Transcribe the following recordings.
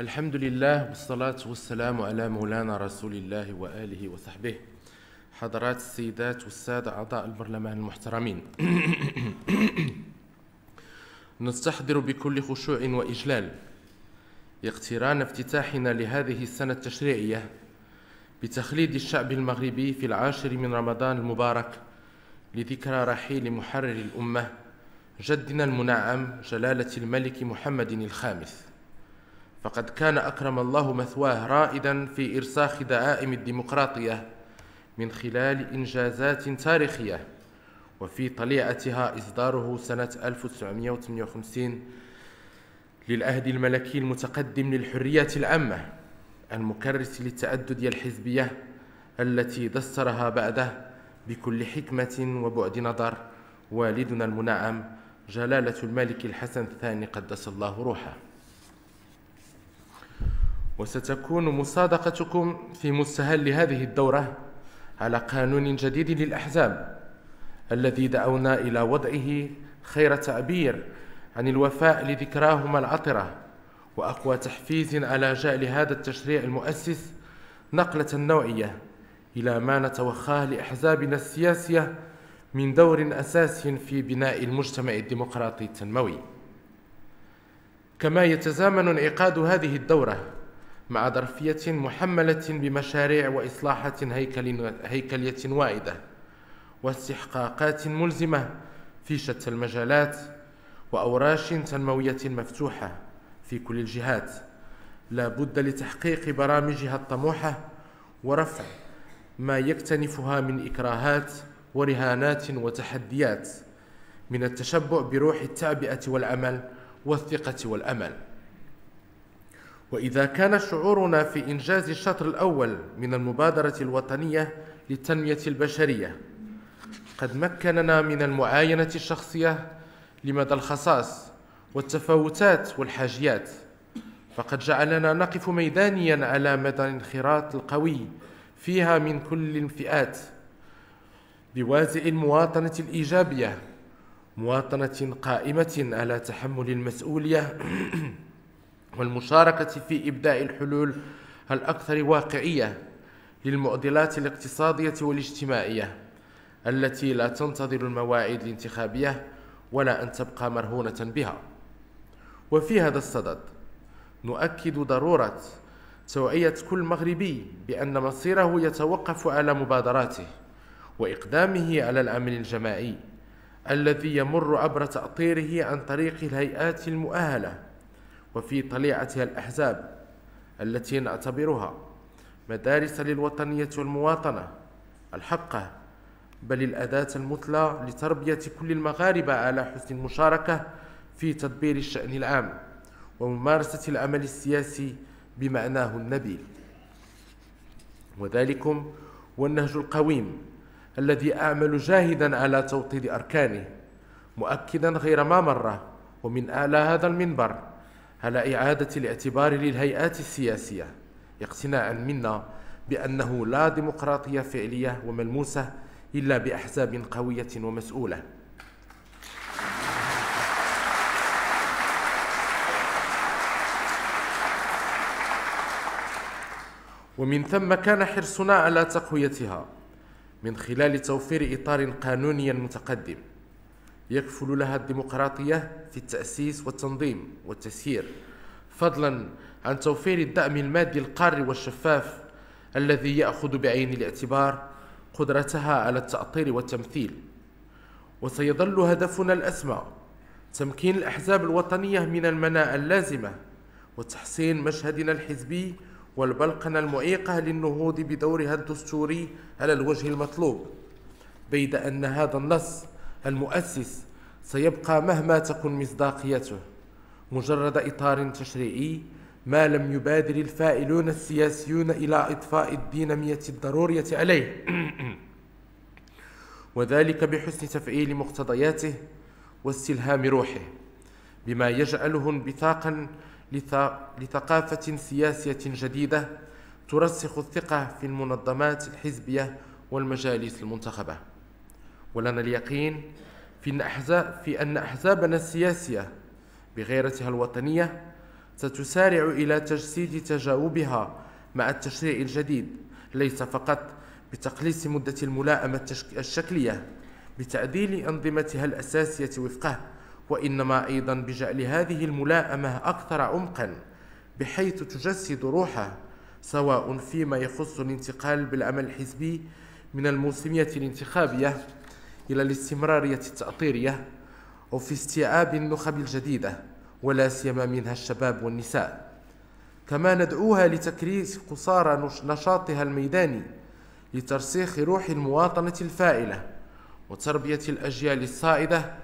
الحمد لله والصلاة والسلام على مولانا رسول الله وآله وصحبه حضرات السيدات والسادة أعضاء البرلمان المحترمين نستحضر بكل خشوع وإجلال اقتران افتتاحنا لهذه السنة التشريعية بتخليد الشعب المغربي في العاشر من رمضان المبارك لذكرى رحيل محرر الأمة جدنا المنعم جلالة الملك محمد الخامس فقد كان أكرم الله مثواه رائدا في إرساخ دعائم الديمقراطية من خلال إنجازات تاريخية وفي طليعتها إصداره سنة 1958 للعهد الملكي المتقدم للحريات العامة المكرس للتعدد الحزبية التي دسترها بعده بكل حكمة وبعد نظر والدنا المنعم جلالة الملك الحسن الثاني قدس الله روحه. وستكون مصادقتكم في مستهل هذه الدورة على قانون جديد للأحزاب الذي دعونا إلى وضعه خير تعبير عن الوفاء لذكراهما العطرة وأقوى تحفيز على جعل هذا التشريع المؤسس نقلة نوعية إلى ما نتوخاه لأحزابنا السياسية من دور أساسي في بناء المجتمع الديمقراطي التنموي. كما يتزامن إنعقاد هذه الدورة مع ظرفية محملة بمشاريع وإصلاحات هيكل هيكلية واعدة واستحقاقات ملزمة في شتى المجالات وأوراش تنموية مفتوحة في كل الجهات. لا بد لتحقيق برامجها الطموحة ورفع ما يكتنفها من إكراهات ورهانات وتحديات من التشبع بروح التعبئة والعمل والثقة والأمل. وإذا كان شعورنا في إنجاز الشطر الأول من المبادرة الوطنية للتنمية البشرية قد مكننا من المعاينة الشخصية لمدى الخصاص والتفاوتات والحاجيات فقد جعلنا نقف ميدانيا على مدى الانخراط القوي فيها من كل الفئات بوازع المواطنة الإيجابية مواطنة قائمة على تحمل المسؤولية والمشاركة في إبداء الحلول الأكثر واقعية للمعضلات الاقتصادية والاجتماعية التي لا تنتظر المواعيد الانتخابية ولا أن تبقى مرهونة بها. وفي هذا الصدد نؤكد ضرورة توعية كل مغربي بأن مصيره يتوقف على مبادراته وإقدامه على العمل الجماعي الذي يمر عبر تأطيره عن طريق الهيئات المؤهلة وفي طليعتها الأحزاب التي نعتبرها مدارس للوطنية والمواطنة الحقة بل الأداة المثلى لتربية كل المغاربة على حسن المشاركة في تدبير الشأن العام وممارسة العمل السياسي بمعناه النبيل. وذلكم هو النهج القويم الذي أعمل جاهدا على توطيد أركانه مؤكدا غير ما مرة ومن أعلى هذا المنبر على إعادة الاعتبار للهيئات السياسية اقتناعا منا بأنه لا ديمقراطية فعلية وملموسة إلا بأحزاب قوية ومسؤولة. ومن ثم كان حرصنا على تقويتها من خلال توفير إطار قانوني متقدم. يكفل لها الديمقراطية في التأسيس والتنظيم والتسيير فضلا عن توفير الدعم المادي القار والشفاف الذي يأخذ بعين الاعتبار قدرتها على التأطير والتمثيل. وسيظل هدفنا الأسمى تمكين الأحزاب الوطنية من المناعة اللازمة وتحسين مشهدنا الحزبي والبلقنة المعيقة للنهوض بدورها الدستوري على الوجه المطلوب بيد أن هذا النص المؤسس سيبقى مهما تكن مصداقيته مجرد إطار تشريعي ما لم يبادر الفائلون السياسيون إلى إطفاء الدينامية الضرورية عليه. وذلك بحسن تفعيل مقتضياته واستلهام روحه بما يجعله انبثاقا لثقافة سياسية جديدة ترسخ الثقة في المنظمات الحزبية والمجالس المنتخبة. ولنا اليقين في أن أحزاب في أن أحزابنا السياسية بغيرتها الوطنية ستسارع إلى تجسيد تجاوبها مع التشريع الجديد ليس فقط بتقليص مدة الملائمة الشكلية بتعديل أنظمتها الأساسية وفقه وإنما أيضا بجعل هذه الملائمة أكثر عمقا بحيث تجسد روحه سواء فيما يخص الانتقال بالعمل الحزبي من الموسمية الانتخابية إلى الاستمرارية التأطيرية أو في استيعاب النخب الجديدة ولا سيما منها الشباب والنساء. كما ندعوها لتكريس قصارى نشاطها الميداني لترسيخ روح المواطنة الفاعلة وتربية الأجيال الصاعدة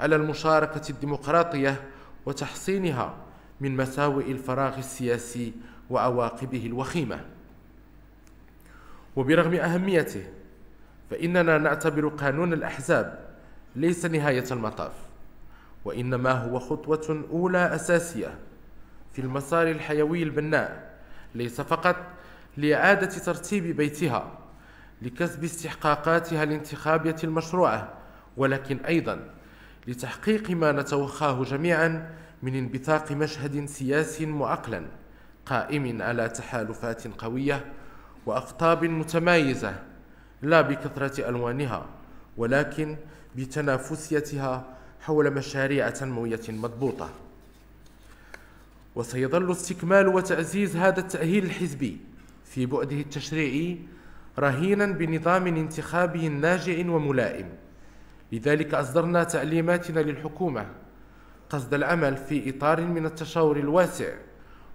على المشاركة الديمقراطية وتحصينها من مساوئ الفراغ السياسي وعواقبه الوخيمة. وبرغم أهميته فإننا نعتبر قانون الأحزاب ليس نهاية المطاف وإنما هو خطوة أولى أساسية في المسار الحيوي البناء ليس فقط لإعادة ترتيب بيتها لكسب استحقاقاتها الانتخابية المشروعة ولكن أيضا لتحقيق ما نتوخاه جميعا من انبثاق مشهد سياسي معقلا قائم على تحالفات قوية وأقطاب متمايزة لا بكثرة ألوانها ولكن بتنافسيتها حول مشاريع تنموية مضبوطة. وسيظل استكمال وتعزيز هذا التأهيل الحزبي في بعده التشريعي رهينا بنظام انتخابي ناجع وملائم. لذلك أصدرنا تعليماتنا للحكومة قصد العمل في إطار من التشاور الواسع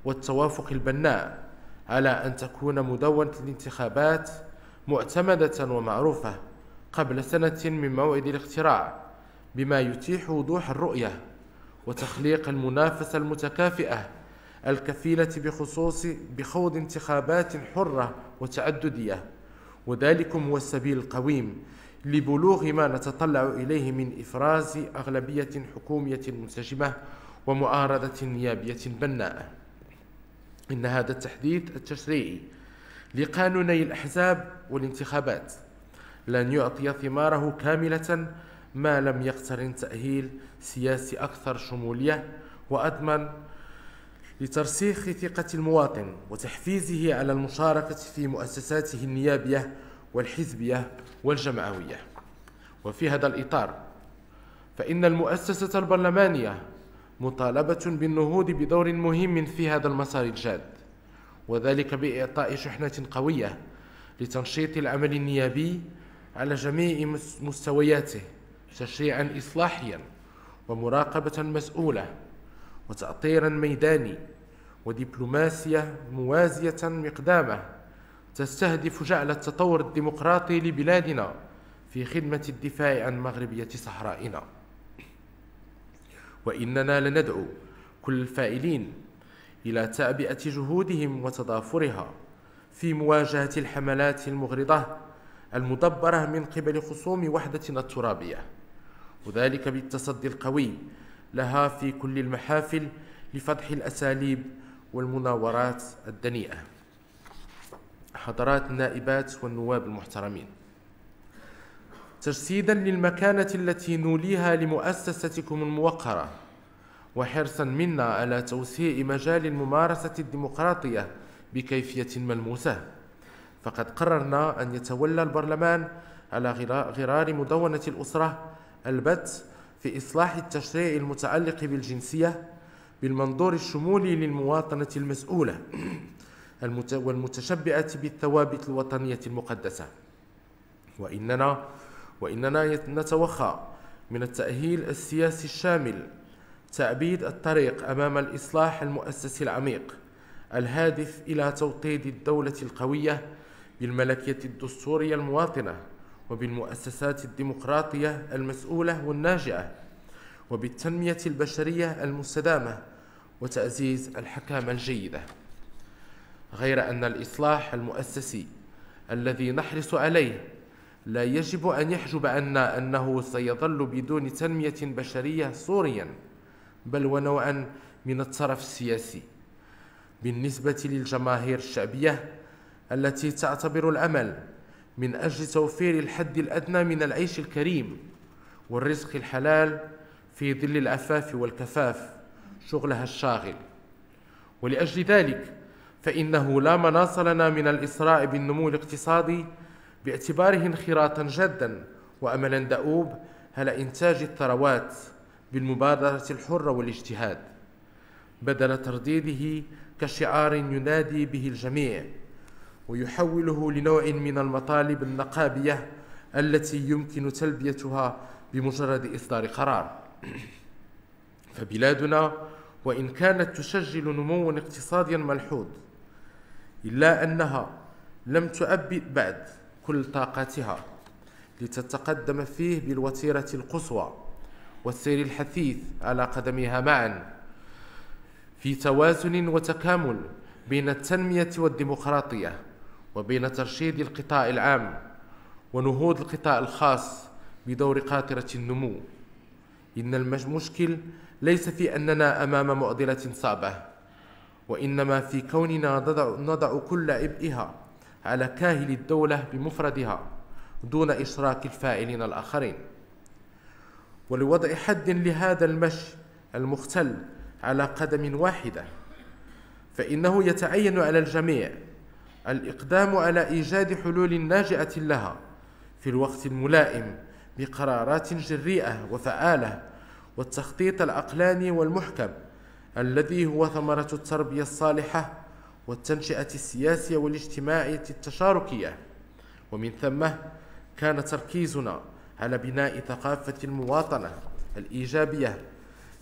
والتوافق البناء على أن تكون مدونة الانتخابات معتمدة ومعروفة قبل سنة من موعد الاختراع بما يتيح وضوح الرؤية وتخليق المنافسة المتكافئة الكفيلة بخصوص بخوض انتخابات حرة وتعددية. وذلكم هو السبيل القويم لبلوغ ما نتطلع إليه من إفراز أغلبية حكومية منسجمة ومعارضة نيابية بناءة إن هذا التحديث التشريعي لقانوني الأحزاب والانتخابات. لن يعطي ثماره كاملة ما لم يقترن تأهيل سياسي أكثر شمولية وأضمن لترسيخ ثقة المواطن وتحفيزه على المشاركة في مؤسساته النيابية والحزبية والجمعوية. وفي هذا الإطار فإن المؤسسة البرلمانية مطالبة بالنهوض بدور مهم في هذا المسار الجاد. وذلك بإعطاء شحنة قوية لتنشيط العمل النيابي على جميع مستوياته تشريعا إصلاحيا ومراقبة مسؤولة وتأطيرا ميداني ودبلوماسية موازية مقدامة تستهدف جعل التطور الديمقراطي لبلادنا في خدمة الدفاع عن مغربية صحرائنا. وإننا لندعو كل الفاعلين إلى تعبئة جهودهم وتضافرها في مواجهة الحملات المغرضة المدبرة من قبل خصوم وحدتنا الترابية. وذلك بالتصدي القوي لها في كل المحافل لفتح الأساليب والمناورات الدنيئة. حضرات النائبات والنواب المحترمين. تجسيدا للمكانة التي نوليها لمؤسستكم الموقرة وحرصا منا على توسيع مجال الممارسة الديمقراطية بكيفية ملموسة. فقد قررنا أن يتولى البرلمان على غرار مدونة الأسرة البت في إصلاح التشريع المتعلق بالجنسية بالمنظور الشمولي للمواطنة المسؤولة والمتشبعة بالثوابت الوطنية المقدسة. وإننا وإننا نتوخى من التأهيل السياسي الشامل تعبيد الطريق أمام الإصلاح المؤسسي العميق الهادف إلى توطيد الدولة القوية بالملكية الدستورية المواطنة وبالمؤسسات الديمقراطية المسؤولة والناجعة وبالتنمية البشرية المستدامة وتعزيز الحكامة الجيدة. غير أن الإصلاح المؤسسي الذي نحرص عليه لا يجب أن يحجب عنا أنه سيظل بدون تنمية بشرية صوريا بل ونوعا من الطرف السياسي. بالنسبة للجماهير الشعبية التي تعتبر العمل من أجل توفير الحد الأدنى من العيش الكريم والرزق الحلال في ظل العفاف والكفاف شغلها الشاغل. ولأجل ذلك فإنه لا مناص لنا من الإسراء بالنمو الاقتصادي باعتباره انخراطا جدا وأملا دؤوب على إنتاج الثروات. بالمبادرة الحرة والاجتهاد بدل ترديده كشعار ينادي به الجميع ويحوله لنوع من المطالب النقابية التي يمكن تلبيتها بمجرد إصدار قرار. فبلادنا وإن كانت تسجل نموا اقتصاديا ملحوظ إلا أنها لم تؤبد بعد كل طاقاتها لتتقدم فيه بالوتيرة القصوى. والسير الحثيث على قدمها معا. في توازن وتكامل بين التنمية والديمقراطية وبين ترشيد القطاع العام ونهوض القطاع الخاص بدور قاطرة النمو. إن المشكل ليس في أننا أمام معضلة صعبة وإنما في كوننا نضع كل عبئها على كاهل الدولة بمفردها دون إشراك الفاعلين الآخرين. ولوضع حد لهذا المشي المختل على قدم واحدة. فإنه يتعين على الجميع الإقدام على إيجاد حلول ناجعة لها في الوقت الملائم بقرارات جريئة وفعالة والتخطيط العقلاني والمحكم الذي هو ثمرة التربية الصالحة والتنشئة السياسية والاجتماعية التشاركية. ومن ثم كان تركيزنا على بناء ثقافة المواطنة الإيجابية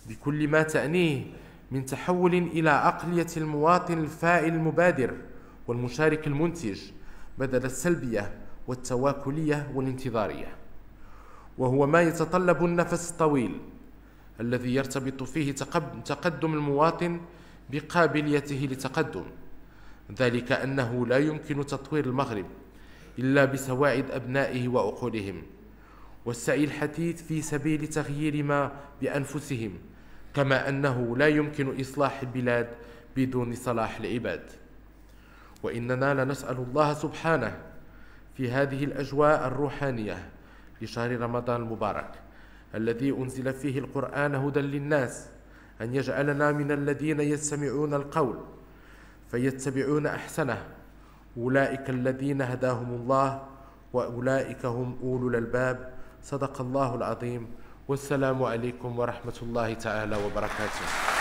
بكل ما تعنيه من تحول إلى عقلية المواطن الفاعل المبادر والمشارك المنتج بدل السلبية والتواكلية والانتظارية. وهو ما يتطلب النفس الطويل الذي يرتبط فيه تقدم المواطن بقابليته لتقدم. ذلك أنه لا يمكن تطوير المغرب إلا بسواعد أبنائه وعقولهم. والسعي الحثيث في سبيل تغيير ما بأنفسهم كما أنه لا يمكن إصلاح البلاد بدون صلاح العباد. وإننا لنسأل الله سبحانه في هذه الأجواء الروحانية لشهر رمضان المبارك الذي أنزل فيه القرآن هدى للناس أن يجعلنا من الذين يستمعون القول فيتبعون أحسنه. أولئك الذين هداهم الله وأولئك هم أولو الألباب. صدق الله العظيم. والسلام عليكم ورحمة الله تعالى وبركاته.